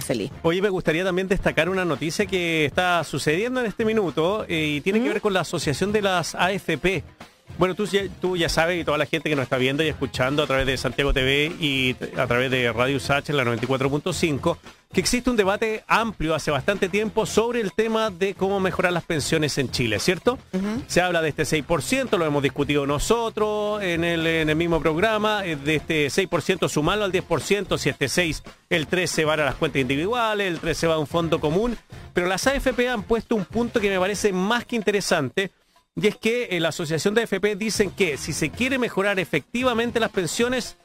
feliz. Oye, me gustaría también destacar una noticia que está sucediendo en este minuto eh, y tiene que ver con la asociación de las AFP. Bueno, tú, ya- tú ya sabes y toda la gente que nos está viendo y escuchando a través de Santiago TV y a través de Radio USACH en la 94.5, que existe un debate amplio hace bastante tiempo sobre el tema de cómo mejorar las pensiones en Chile, ¿cierto? Se habla de este 6%, lo hemos discutido nosotros en el, en el mismo programa, eh, de este 6% sumarlo al 10%, si este 6, el 3 se va a las cuentas individuales, el 3 se va a un fondo común, pero las AFP han puesto un punto que me parece más que interesante, y es que eh, la Asociación de AFP dicen que si se quiere mejorar efectivamente las pensiones,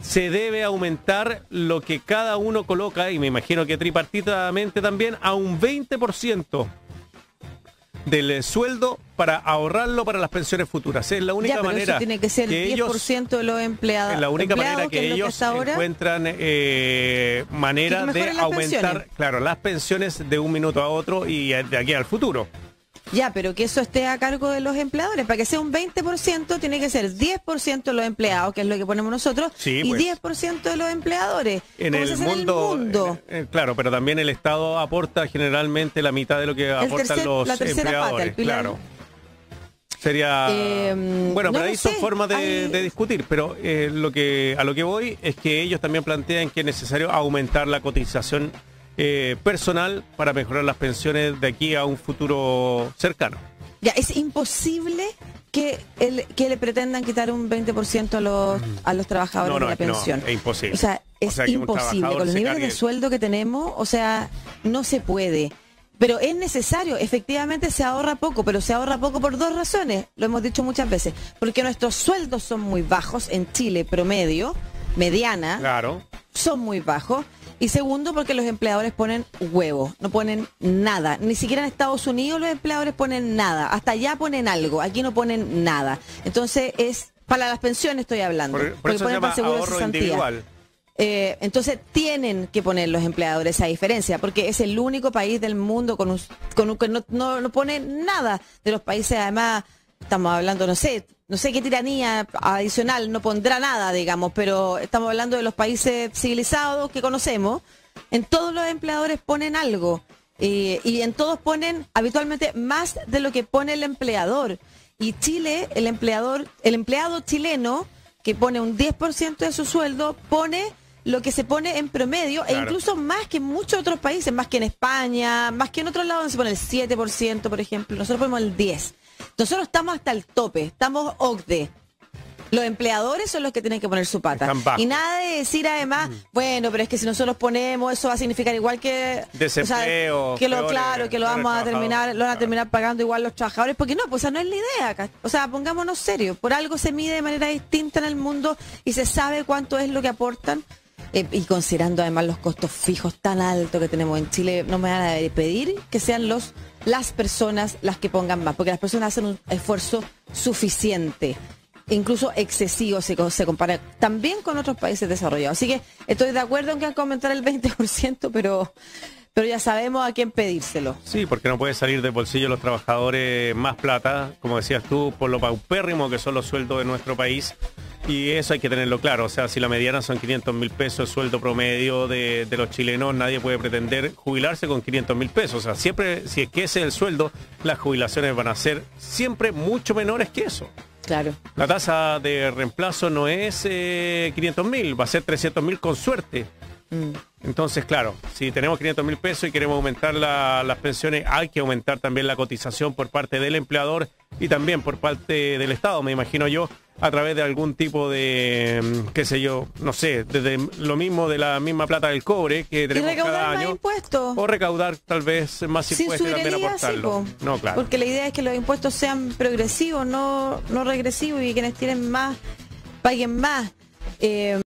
se debe aumentar lo que cada uno coloca, y me imagino que tripartitamente también, a un 20% del eh, sueldo para ahorrarlo para las pensiones futuras. Es la única ya, pero manera eso tiene que ser que 10% ellos de los empleados. es la única manera que, lo ellos ahora. encuentran eh, manera Que de aumentar, pensiones. claro, las pensiones de un minuto a otro y eh, de aquí al futuro. Ya, pero que eso esté a cargo de los empleadores. Para que sea un 20%, tiene que ser 10% de los empleados, que es lo que ponemos nosotros, Sí, y pues. 10% de los empleadores. En ¿Cómo el en mundo, mundo? eh, eh, claro, pero también el Estado aporta generalmente la mitad de lo que aportan tercer- los la tercera pata, empleadores, el pilar. claro. Sería Eh, bueno, no pero ahí son sé, formas de, hay- de discutir, pero eh, lo que a lo que voy es que ellos también plantean que es necesario aumentar la cotización eh, personal para mejorar las pensiones de aquí a un futuro cercano. Ya, es imposible que, el, que le pretendan quitar un 20% a los, a los trabajadores No, no, de la que no, pensión. es imposible. O sea, O es sea, imposible. Con los niveles de sueldo que tenemos, o sea, no se puede. Pero es necesario, efectivamente se ahorra poco, pero se ahorra poco por dos razones, lo hemos dicho muchas veces. Porque nuestros sueldos son muy bajos en Chile, promedio, mediana, Claro. son muy bajos. Y segundo, porque los empleadores ponen huevo, no ponen nada. Ni siquiera en Estados Unidos los empleadores ponen nada. Hasta allá ponen algo, aquí no ponen nada. Entonces es para las pensiones estoy hablando. Por, por porque eso ponen para seguro de individual. Eh, entonces tienen que poner los empleadores esa diferencia, porque es el único país del mundo con un, con un- que no, no, no pone nada de los países, además, estamos hablando, no sé, no sé qué tiranía adicional, no pondrá nada, digamos, pero estamos hablando de los países civilizados que conocemos, en todos los empleadores ponen algo. eh, y en todos ponen habitualmente más de lo que pone el empleador. Y Chile, el empleador, el empleado chileno que pone un 10% de su sueldo, pone lo que se pone en promedio, e incluso más que en muchos otros países, más que en España, más que en otros lados donde se pone el 7%, por ejemplo, nosotros ponemos el 10%. Nosotros estamos hasta el tope, estamos OCDE. Los empleadores son los que tienen que poner su pata. Y nada de decir además, bueno, pero es que si nosotros ponemos, eso va a significar igual que... Desempleo, que lo, claro, que lo vamos a terminar, lo van a terminar pagando igual los trabajadores, porque no, pues esa no es la idea. O sea, pongámonos serios, por algo se mide de manera distinta en el mundo y se sabe cuánto es lo que aportan. Eh, y considerando además los costos fijos tan altos que tenemos en Chile, no me van a pedir que sean los las personas las que pongan más, porque las personas hacen un esfuerzo suficiente, incluso excesivo se, se compara también con otros países desarrollados. Así que estoy de acuerdo en que hay que el 20%, pero, pero ya sabemos a quién pedírselo. Sí, porque no puede salir del bolsillo de los trabajadores más plata, como decías tú, por lo paupérrimo que son los sueldos de nuestro país. Y eso hay que tenerlo claro. O sea, si la mediana son 500 mil pesos el sueldo promedio de, de los chilenos, nadie puede pretender jubilarse con 500 mil pesos. O sea, siempre, si es que ese es el sueldo, las jubilaciones van a ser siempre mucho menores que eso. Claro. La tasa de reemplazo no es eh, 500 mil, va a ser 300 mil con suerte. Mm. Entonces, claro, si tenemos 500 mil pesos y queremos aumentar la- las pensiones, hay que aumentar también la cotización por parte del empleador y también por parte del Estado, me imagino yo, a través de algún tipo de, mm, qué sé yo, no sé, desde lo mismo de la misma plata del cobre que Y tenemos recaudar cada más año. impuestos. O recaudar tal vez más Sin impuestos y también sí, aportarlo. po. no, claro. Porque la idea es que los impuestos sean progresivos, no, no regresivos y quienes tienen más paguen más. Eh,